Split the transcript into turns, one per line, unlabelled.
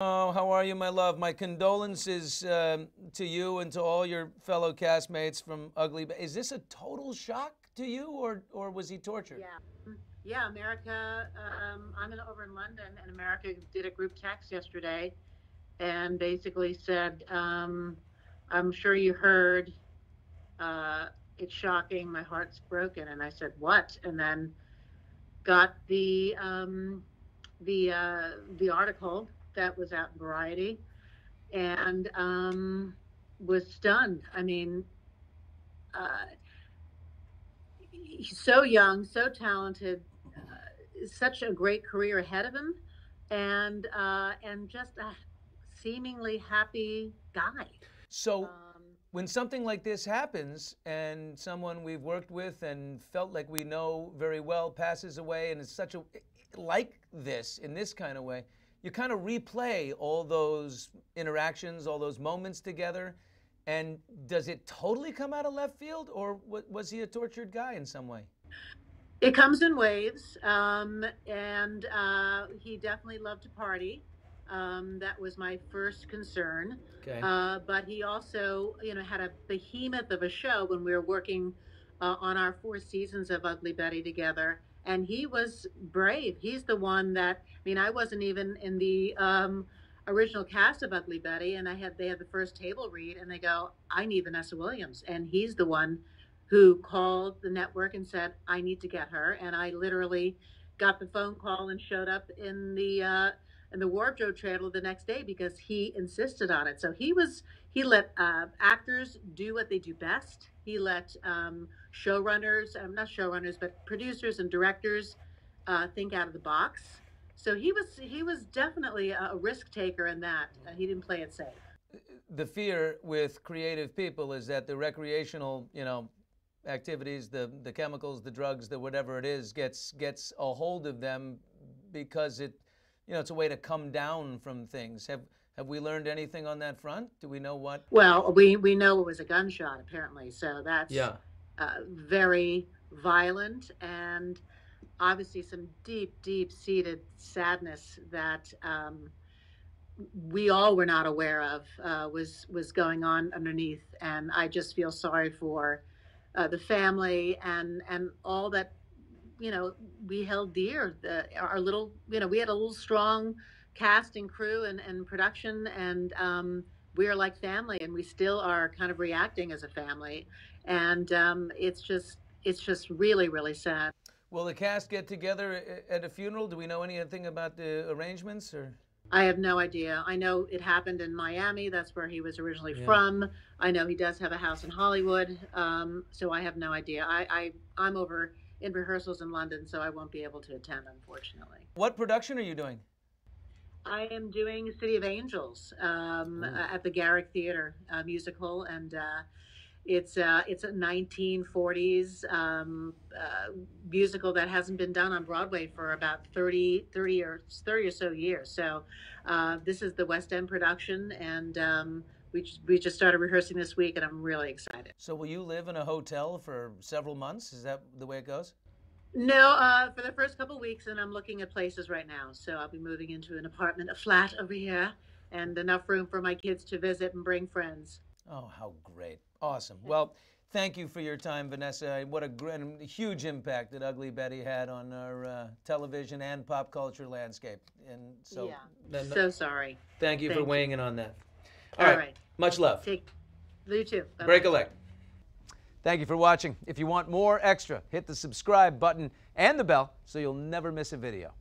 Oh, how are you, my love? My condolences um, to you and to all your fellow castmates from Ugly. Ba- Is this a total shock to you, or or was he tortured?
Yeah. Yeah, America. Um, I'm over in London, and America did a group text yesterday and basically said, um, I'm sure you heard, uh, it's shocking, my heart's broken. And I said, What? And then got the, um, the, uh, the article that was out in Variety and um, was stunned. I mean, uh, he's so young, so talented, uh, such a great career ahead of him, and uh, and just a seemingly happy guy.
So
Um,
when something like this happens, and someone we've worked with and felt like we know very well passes away, and it's such a like this in this kind of way, you kind of replay all those interactions, all those moments together. And does it totally come out of left field, or was he a tortured guy in some way?
it comes in waves, um, and uh, he definitely loved to party. Um, that was my first concern.
Okay.
Uh, but he also, you know, had a behemoth of a show when we were working uh, on our four seasons of Ugly Betty together. And he was brave. He's the one that, I mean, I wasn't even in the um, original cast of Ugly Betty, and I had they had the first table read, and they go, "I need Vanessa Williams," and he's the one who called the network and said, "I need to get her," and I literally got the phone call and showed up in the uh, in the wardrobe trailer the next day because he insisted on it. So he was he let uh, actors do what they do best. He let um, showrunners, um, not showrunners, but producers and directors uh, think out of the box. So he was he was definitely a, risk taker in that. Uh, he didn't play it safe.
the fear with creative people is that the recreational, you know, activities, the the chemicals, the drugs, the whatever it is, gets gets a hold of them because it, you know, it's a way to come down from things. Have have we learned anything on that front? Do we know what?
Well, we we know it was a gunshot apparently. So that's
Yeah.
uh, very violent and obviously some deep, deep seated sadness that um, we all were not aware of uh, was was going on underneath. And I just feel sorry for uh, the family and and all that you know we held dear. The, our little you know we had a little strong cast and crew and, and production and. Um, we are like family and we still are kind of reacting as a family and um, it's just it's just really really sad
Will the cast get together at a funeral? Do we know anything about the arrangements or?
i have no idea i know it happened in miami that's where he was originally
Yeah.
from i know he does have a house in hollywood um, so i have no idea I, I i'm over in rehearsals in london so i won't be able to attend unfortunately
What production are you doing?
I am doing City of Angels um, uh, at the Garrick Theater uh, musical, and uh, it's uh, it's a 1940s um, uh, musical that hasn't been done on Broadway for about 30, 30 or 30 or so years. So uh, this is the West End production, and um, we just, we just started rehearsing this week, and I'm really excited.
So will you live in a hotel for several months? Is that the way it goes?
No, uh, for the first couple of weeks, and I'm looking at places right now. So I'll be moving into an apartment, a flat over here, and enough room for my kids to visit and bring friends.
Oh, how great. Awesome. Well, thank you for your time, Vanessa. What a great, huge impact that Ugly Betty had on our uh, television and pop culture landscape. And so,
yeah,
then-
so sorry.
thank you for
thank you.
weighing in on that.
All
All right.
right.
Much love.
Take you too. Bye-bye.
Break a leg. Thank you for watching. If you want more extra, hit the subscribe button and the bell so you'll never miss a video.